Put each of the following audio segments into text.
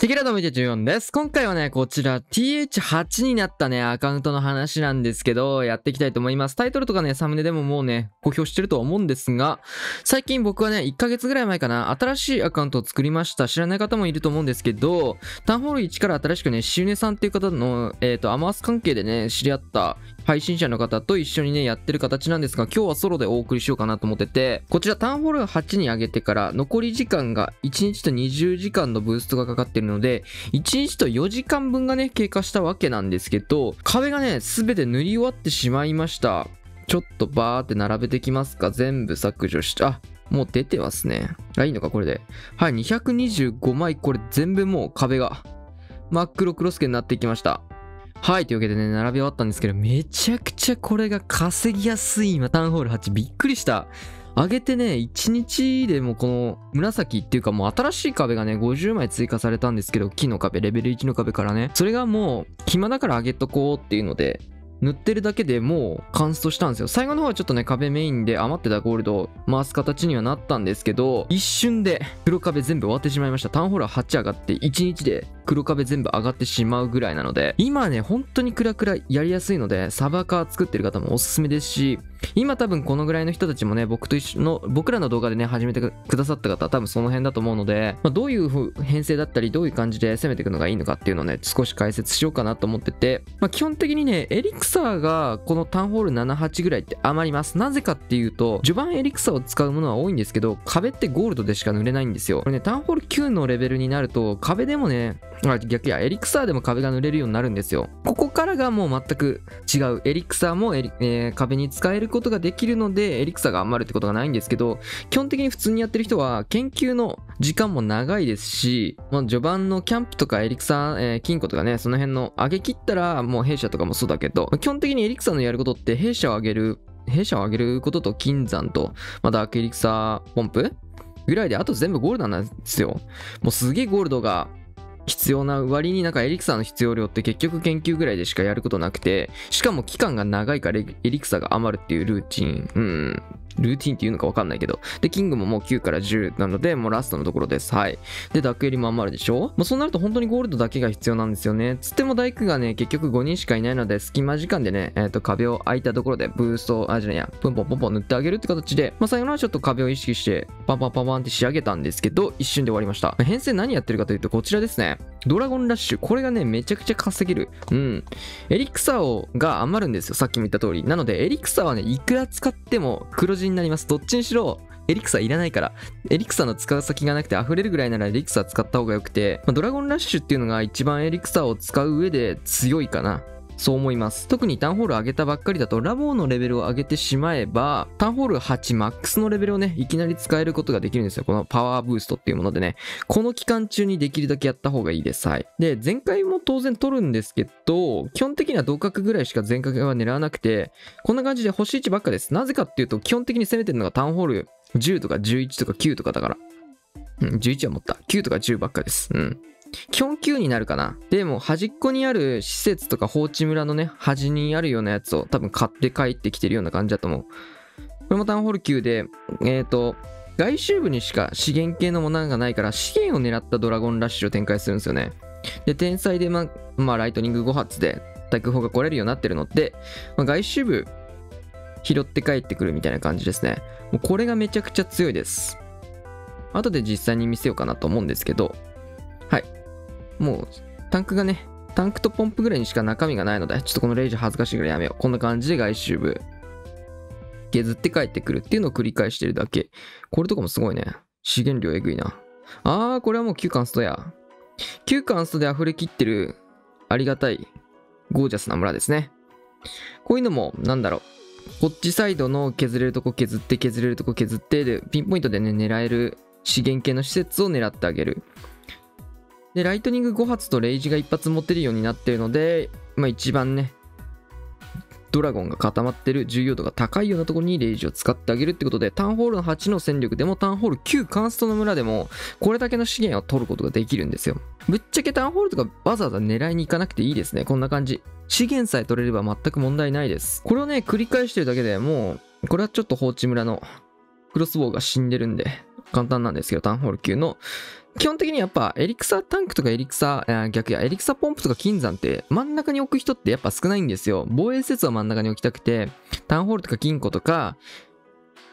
テキラドミテ14です。今回はね、こちら TH8 になったね、アカウントの話なんですけど、やっていきたいと思います。タイトルとかね、サムネでももうね、公表してるとは思うんですが、最近僕はね、1ヶ月ぐらい前かな、新しいアカウントを作りました。知らない方もいると思うんですけど、タウンホール1から新しくね、シュネさんっていう方の、えっ、ー、と、アマース関係でね、知り合った配信者の方と一緒にね、やってる形なんですが、今日はソロでお送りしようかなと思ってて、こちらタウンホール8に上げてから、残り時間が1日と20時間のブーストがかかってるので、1日と4時間分がね、経過したわけなんですけど、壁がね、すべて塗り終わってしまいました。ちょっとバーって並べてきますか全部削除して、あ、もう出てますね。あ、いいのかこれで。はい、225枚、これ全部もう壁が真っ黒クロスケになってきました。はい、というわけでね、並び終わったんですけど、めちゃくちゃこれが稼ぎやすい今、タウンホール8。びっくりした。上げてね、1日でもこの紫っていうかもう新しい壁がね、50枚追加されたんですけど、木の壁、レベル1の壁からね、それがもう暇だから上げとこうっていうので、塗ってるだけでもうカンストしたんですよ。最後の方はちょっとね、壁メインで余ってたゴールドを回す形にはなったんですけど、一瞬で黒壁全部終わってしまいました。タウンホールは8上がって1日で黒壁全部上がってしまうぐらいなので、今ね、本当にクラクラやりやすいので、サバカー作ってる方もおすすめですし、今多分このぐらいの人たちもね、僕と一緒の、僕らの動画でね、始めてくださった方は多分その辺だと思うので、まあ、どういう編成だったり、どういう感じで攻めていくのがいいのかっていうのをね、少し解説しようかなと思ってて、まあ、基本的にね、エリクサーがこのタウンホール78ぐらいって余ります。なぜかっていうと、序盤エリクサーを使うものは多いんですけど、壁ってゴールドでしか塗れないんですよ。これね、タウンホール9のレベルになると、壁でもね、逆や、エリクサーでも壁が塗れるようになるんですよ。ここからがもう全く違う。エリクサーもえー、壁に使えることができるので、エリクサが余るってことがないんですけど、基本的に普通にやってる人は、研究の時間も長いですし、まあ、序盤のキャンプとかエリクサ、えー、金庫とかね、その辺の上げ切ったら、もう弊社とかもそうだけど、基本的にエリクサのやることって弊社を上げる、弊社を上げることと金山と、まあ、ダークエリクサポンプぐらいで、あと全部ゴールドなんですよ。もうすげえゴールドが必要な割になんかエリクサーの必要量って結局研究ぐらいでしかやることなくて、しかも期間が長いからエリクサーが余るっていうルーチン。うん。ルーティンっていうのかわかんないけど。で、キングももう9から10なので、もうラストのところです。はい。で、ダックエリも余るでしょ？もうそうなると本当にゴールドだけが必要なんですよね。つっても大工がね、結局5人しかいないので、隙間時間でね、えっ、ー、と、壁を開いたところでブースト、あ、じゃねや、ポンポンポンポン塗ってあげるって形で、まあ最後のはちょっと壁を意識して、パンパンパンパンって仕上げたんですけど、一瞬で終わりました。編成何やってるかというと、こちらですね。ドラゴンラッシュ。これがね、めちゃくちゃ稼げる。うん。エリクサーをが余るんですよ。さっきも言った通り。なので、エリクサーはね、いくら使っても黒字になります。どっちにしろ、エリクサーいらないから。エリクサーの使う先がなくて溢れるぐらいならエリクサー使った方がよくて、まあ、ドラゴンラッシュっていうのが一番エリクサーを使う上で強いかな。そう思います。特にタウンホール上げたばっかりだと、ラボのレベルを上げてしまえば、タウンホール8マックスのレベルをね、いきなり使えることができるんですよ。このパワーブーストっていうものでね。この期間中にできるだけやった方がいいです。はい。で、前回も当然取るんですけど、基本的には同角ぐらいしか前回は狙わなくて、こんな感じで星1ばっかです。なぜかっていうと、基本的に攻めてるのがタウンホール10とか11とか9とかだから。うん、11は持った。9とか10ばっかです。うん。基本9になるかな？でも端っこにある施設とか放置村のね、端にあるようなやつを多分買って帰ってきてるような感じだと思う。これもタウンホール9で、えっ、ー、と、外周部にしか資源系のものがないから資源を狙ったドラゴンラッシュを展開するんですよね。で、天才でま、まあ、ライトニング5発で対空砲が来れるようになってるので、まあ、外周部拾って帰ってくるみたいな感じですね。もうこれがめちゃくちゃ強いです。後で実際に見せようかなと思うんですけど、もう、タンクがね、タンクとポンプぐらいにしか中身がないので、ちょっとこのレイジ恥ずかしいからやめよう。こんな感じで外周部、削って帰ってくるっていうのを繰り返してるだけ。これとかもすごいね。資源量えぐいな。あー、これはもう9カンストや。9カンストで溢れきってる、ありがたい、ゴージャスな村ですね。こういうのも、なんだろう。こっちサイドの削れるとこ削って削れるとこ削ってで、ピンポイントでね、狙える資源系の施設を狙ってあげる。で、ライトニング5発とレイジが1発持てるようになってるので、まあ一番ね、ドラゴンが固まってる重要度が高いようなところにレイジを使ってあげるってことで、タウンホールの8の戦力でもタウンホール9カンストの村でも、これだけの資源を取ることができるんですよ。ぶっちゃけタウンホールとかわざわざ狙いに行かなくていいですね。こんな感じ。資源さえ取れれば全く問題ないです。これをね、繰り返してるだけでもう、これはちょっと放置村のクロスボウが死んでるんで、簡単なんですけど、タウンホール級の基本的にやっぱエリクサタンクとかエリクサ、逆やエリクサポンプとか金山って真ん中に置く人ってやっぱ少ないんですよ。防衛施設は真ん中に置きたくて、タウンホールとか金庫とか、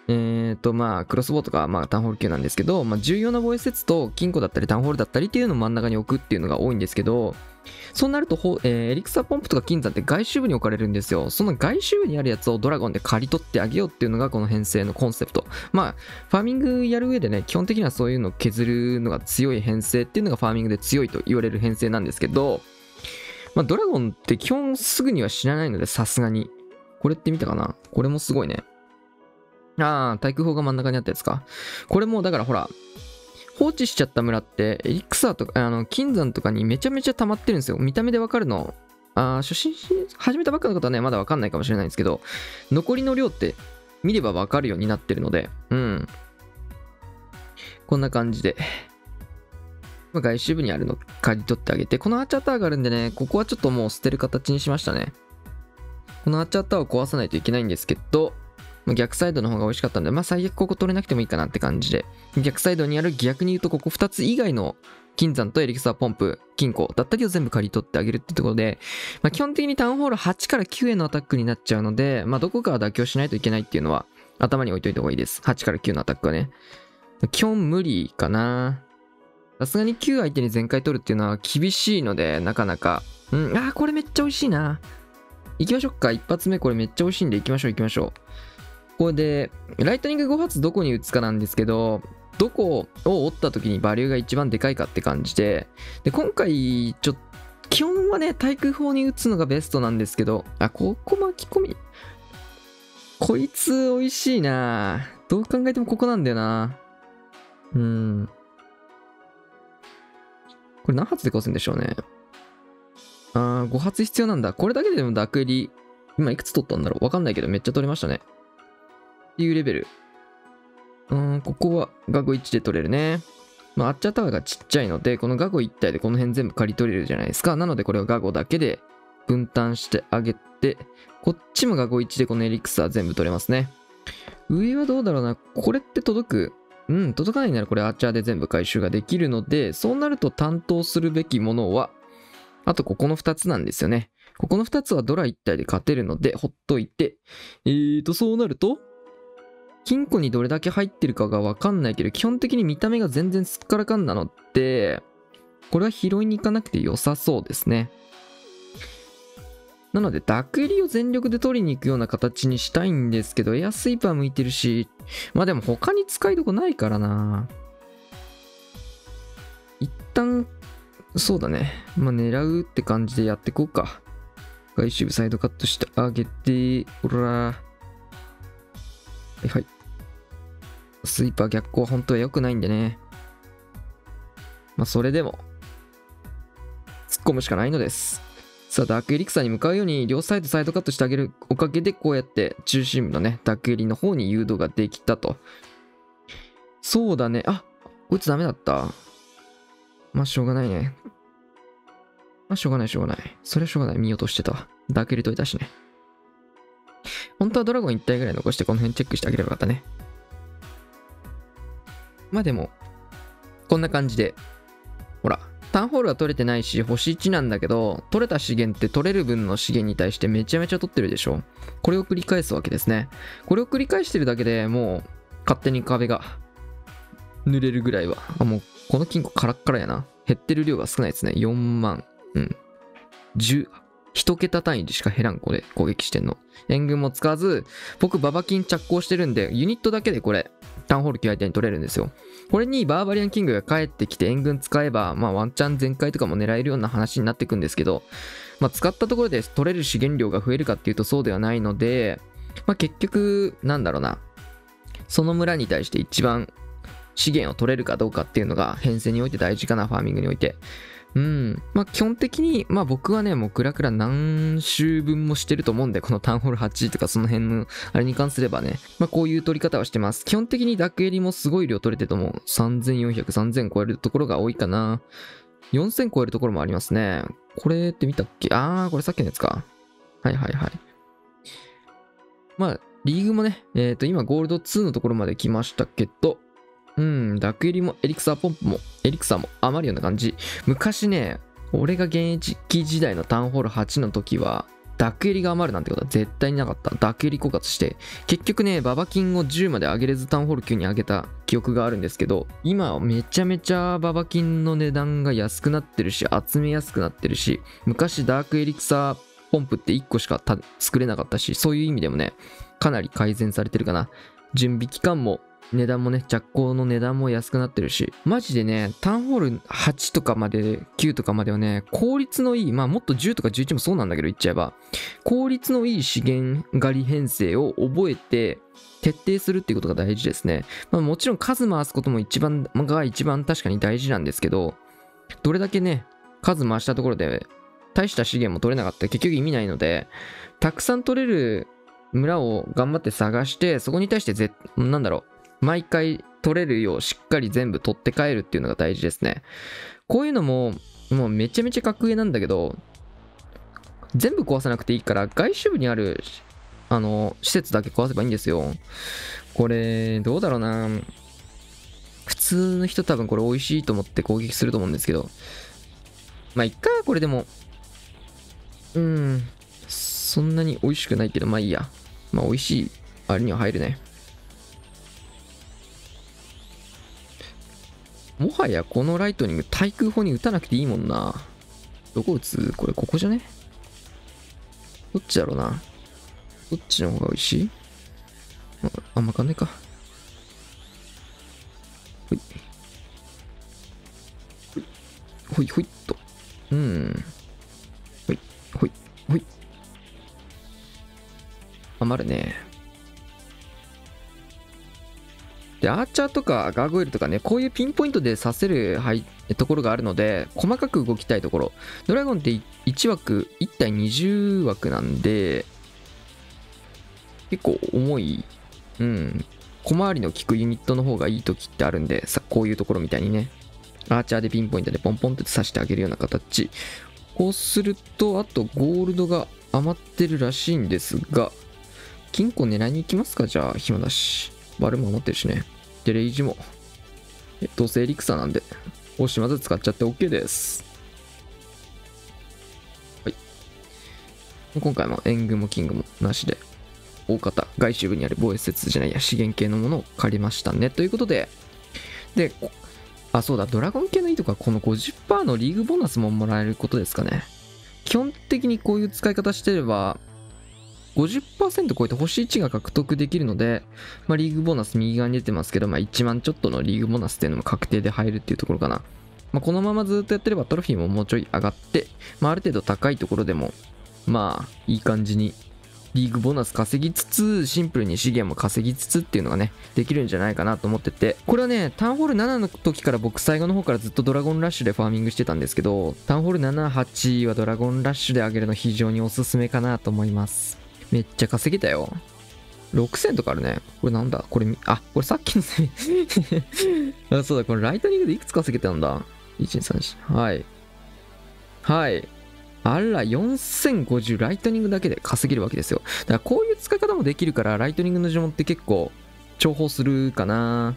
えっ、ー、と、まあ、クロスボウとか、まあ、タウンホール級なんですけど、まあ、重要な防衛施設と金庫だったり、タウンホールだったりっていうのを真ん中に置くっていうのが多いんですけど、そうなると、えー、エリクサポンプとか金山って外周部に置かれるんですよ。その外周部にあるやつをドラゴンで刈り取ってあげようっていうのがこの編成のコンセプト。まあ、ファーミングやる上でね、基本的にはそういうのを削るのが強い編成っていうのがファーミングで強いと言われる編成なんですけど、まあ、ドラゴンって基本すぐには知らないので、さすがに。これって見たかな？これもすごいね。ああ、対空砲が真ん中にあったやつか。これもだからほら、放置しちゃった村って、エリクサーとか、あの、金山とかにめちゃめちゃ溜まってるんですよ。見た目でわかるの。ああ初心者、始めたばっかの方はね、まだわかんないかもしれないんですけど、残りの量って見ればわかるようになってるので、うん。こんな感じで。ま外周部にあるの刈り取ってあげて、このアーチャーターがあるんでね、ここはちょっともう捨てる形にしましたね。このアーチャーターを壊さないといけないんですけど、逆サイドの方が美味しかったんで、まあ最悪ここ取れなくてもいいかなって感じで、逆サイドにある逆に言うとここ2つ以外の金山とエリクサーポンプ、金庫だったりを全部刈り取ってあげるってところで、まあ、基本的にタウンホール8から9へのアタックになっちゃうので、まあ、どこかは妥協しないといけないっていうのは頭に置いといた方がいいです。8から9のアタックはね。基本無理かな。さすがに9相手に全開取るっていうのは厳しいので、なかなか。うん、あー、これめっちゃ美味しいな。行きましょうか。一発目これめっちゃ美味しいんで行きましょう行きましょう。これで、ライトニング5発どこに打つかなんですけど、どこを折った時にバリューが一番でかいかって感じで、で、今回、ちょっと、基本はね、対空砲に打つのがベストなんですけど、あ、ここ巻き込み。こいつ美味しいなどう考えてもここなんだよなうん。これ何発で壊すんでしょうね。あー、5発必要なんだ。これだけでもダークリ、今いくつ取ったんだろうわかんないけどめっちゃ取れましたね。っていうレベル。うん、ここはガゴ1で取れるね。まあ、アッチャータワーがちっちゃいので、このガゴ1体でこの辺全部刈り取れるじゃないですか。なのでこれはガゴだけで分担してあげて、こっちもガゴ1でこのエリクサー全部取れますね。上はどうだろうな。これって届く？うん、届かないならこれアーチャーで全部回収ができるので、そうなると担当するべきものは、あとここの2つなんですよね。ここの2つはドラ1体で勝てるので、ほっといて、えーと、そうなると、金庫にどれだけ入ってるかがわかんないけど、基本的に見た目が全然すっからかんなので、これは拾いに行かなくて良さそうですね。なので、ダクリを全力で取りに行くような形にしたいんですけど、エアスイーパー向いてるし、まあでも他に使いどこないからな。一旦、そうだね。まあ狙うって感じでやっていこうか。外周部サイドカットしてあげて、ほら。はいはい。スイーパー逆行本当は良くないんでね。まあ、それでも、突っ込むしかないのです。さあ、ダークエリクサーに向かうように、両サイドサイドカットしてあげるおかげで、こうやって中心部のね、ダークエリの方に誘導ができたと。そうだね。あ、こいつダメだった。まあ、しょうがないね。まあ、しょうがない、しょうがない。それはしょうがない。見落としてたわ。ダークエリといたしね。本当はドラゴン1体ぐらい残してこの辺チェックしてあげればよかったね。まあでも、こんな感じで、ほら、タウンホールは取れてないし、星1なんだけど、取れた資源って取れる分の資源に対してめちゃめちゃ取ってるでしょこれを繰り返すわけですね。これを繰り返してるだけでもう、勝手に壁が濡れるぐらいは。あ、もう、この金庫カラッカラやな。減ってる量が少ないですね。4万。うん。10、1桁単位でしか減らん、これ、攻撃してんの。援軍も使わず、僕、ババキン着工してるんで、ユニットだけでこれ、タウンホール9相手に取れるんですよ。これにバーバリアンキングが帰ってきて援軍使えば、まあワンチャン全開とかも狙えるような話になってくんですけど、まあ使ったところで取れる資源量が増えるかっていうとそうではないので、まあ結局、なんだろうな。その村に対して一番資源を取れるかどうかっていうのが編成において大事かな、ファーミングにおいて。うん。まあ、基本的に、まあ僕はね、もうクラクラ何周分もしてると思うんで、このタウンホール8とかその辺の、あれに関すればね、まあこういう取り方はしてます。基本的にダックエリもすごい量取れてると思う。3400、3000超えるところが多いかな。4000超えるところもありますね。これって見たっけ？あー、これさっきのやつか。はいはいはい。まあ、リーグもね、えっ、ー、と、今ゴールド2のところまで来ましたけど、うん、ダクエリもエリクサーポンプもエリクサーも余るような感じ。昔ね、俺が現役時代のタウンホール8の時は、ダクエリが余るなんてことは絶対になかった。ダクエリ枯渇して、結局ね、ババ金を10まで上げれずタウンホール9に上げた記憶があるんですけど、今はめちゃめちゃババ金の値段が安くなってるし、集めやすくなってるし、昔ダークエリクサーポンプって1個しか作れなかったし、そういう意味でもね、かなり改善されてるかな。準備期間も値段もね、着工の値段も安くなってるし、マジでね、タウンホール8とかまで、9とかまではね、効率のいい、まあもっと10とか11もそうなんだけど言っちゃえば、効率のいい資源狩り編成を覚えて、徹底するっていうことが大事ですね。まあもちろん数回すことも一番、が一番確かに大事なんですけど、どれだけね、数回したところで、大した資源も取れなかったら結局意味ないので、たくさん取れる村を頑張って探して、そこに対してぜ、なんだろう、毎回取れるようしっかり全部取って帰るっていうのが大事ですね。こういうのも、もうめちゃめちゃ格上なんだけど、全部壊さなくていいから、外周部にある、あの、施設だけ壊せばいいんですよ。これ、どうだろうな。普通の人多分これ美味しいと思って攻撃すると思うんですけど。まあ、いっか、これでも。うん。そんなに美味しくないけど、まあいいや。まあ、美味しい、あれには入るね。もはやこのライトニング対空砲に撃たなくていいもんな。どこ撃つ？これここじゃね？どっちだろうな？どっちの方が美味しい？あんま変わんないか。ほい。ほい。ほいほいっと。うん。ほい。ほい。ほい。余るね。で、アーチャーとかガーゴイルとかね、こういうピンポイントで刺せる、はい、ところがあるので、細かく動きたいところ。ドラゴンって1枠、1対20枠なんで、結構重い、うん、小回りの効くユニットの方がいい時ってあるんで、さこういうところみたいにね、アーチャーでピンポイントでポンポンって刺してあげるような形。こうすると、あとゴールドが余ってるらしいんですが、金庫狙いに行きますか？じゃあ、暇だし。バルも持ってるしね。で、レイジも。えどうせエリクサなんで、押しまず使っちゃって OK です。はい。今回も援軍もキングもなしで、大方、外周部にある防衛施設じゃないや、資源系のものを借りましたね。ということで、で、あ、そうだ、ドラゴン系のいいとこは、この50%のリーグボーナスももらえることですかね。基本的にこういう使い方してれば、50%超えて星1が獲得できるので、まあ、リーグボーナス右側に出てますけど、まあ、1万ちょっとのリーグボーナスっていうのも確定で入るっていうところかな。まあ、このままずっとやってればトロフィーももうちょい上がって、まあ、ある程度高いところでも、まあ、いい感じにリーグボーナス稼ぎつつ、シンプルに資源も稼ぎつつっていうのがね、できるんじゃないかなと思ってて、これはね、タウンホール7の時から僕最後の方からずっとドラゴンラッシュでファーミングしてたんですけど、タウンホール7、8はドラゴンラッシュで上げるの非常におすすめかなと思います。めっちゃ稼げたよ。6000とかあるね。これなんだ？これ、あ、これさっきのせ あ、そうだ、これライトニングでいくつ稼げたんだ ?1、2、3、4。はい。はい。あら、4050ライトニングだけで稼げるわけですよ。だからこういう使い方もできるから、ライトニングの呪文って結構重宝するかな。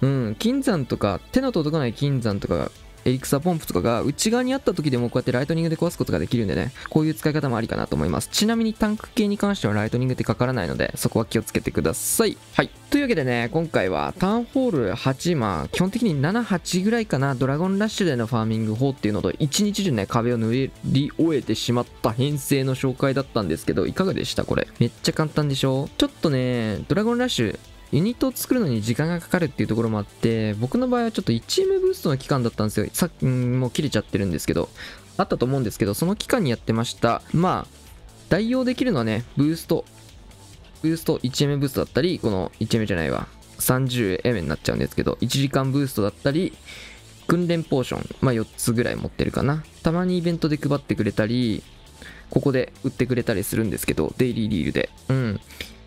うん、金山とか、手の届かない金山とか、エリクサポンプとかが内側にあった時でもこうやってライトニングで壊すことができるんでね、こういう使い方もありかなと思います。ちなみにタンク系に関してはライトニングってかからないので、そこは気をつけてください。はい。というわけでね、今回はタウンホール8、まあ、基本的に7、8ぐらいかな、ドラゴンラッシュでのファーミング法っていうのと、1日でね、壁を塗り終えてしまった編成の紹介だったんですけど、いかがでした？これ。めっちゃ簡単でしょ？ちょっとね、ドラゴンラッシュ、ユニットを作るのに時間がかかるっていうところもあって、僕の場合はちょっと 1M ブーストの期間だったんですよ。さっき、もう切れちゃってるんですけど、あったと思うんですけど、その期間にやってました。まあ、代用できるのはね、ブースト、ブースト 1M ブーストだったり、この 1M じゃないわ、30M になっちゃうんですけど、1時間ブーストだったり、訓練ポーション、まあ4つぐらい持ってるかな。たまにイベントで配ってくれたり、ここで売ってくれたりするんですけど、デイリーリールで。うん。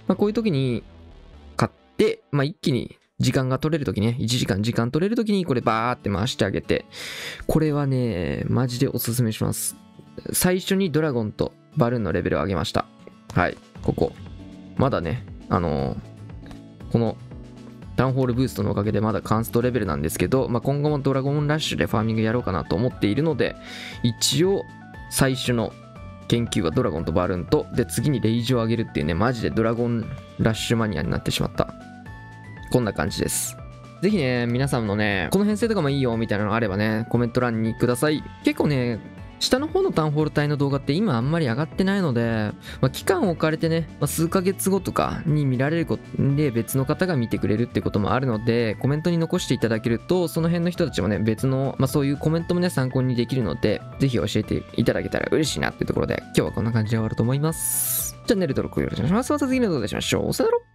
まあこういう時に買って、まあ一気に時間が取れる時ね、1時間時間取れる時にこれバーって回してあげて、これはね、マジでおすすめします。最初にドラゴンとバルーンのレベルを上げました。はい、ここ。まだね、あのーこのタウンホールブーストのおかげでまだカンストレベルなんですけど、まあ、今後もドラゴンラッシュでファーミングやろうかなと思っているので、一応、最初の研究はドラゴンとバルーンと、で、次にレイジを上げるっていうね、マジでドラゴンラッシュマニアになってしまった。こんな感じです。ぜひね、皆さんのね、この編成とかもいいよみたいなのがあればね、コメント欄にください。結構ね、下の方のタウンホール帯の動画って今あんまり上がってないので、まあ、期間を置かれてね、まあ、数ヶ月後とかに見られることで別の方が見てくれるってこともあるので、コメントに残していただけると、その辺の人たちもね、別の、まあ、そういうコメントもね、参考にできるので、ぜひ教えていただけたら嬉しいなっていうところで、今日はこんな感じで終わると思います。チャンネル登録よろしくお願いします。また次の動画でお会いしましょう。さよなら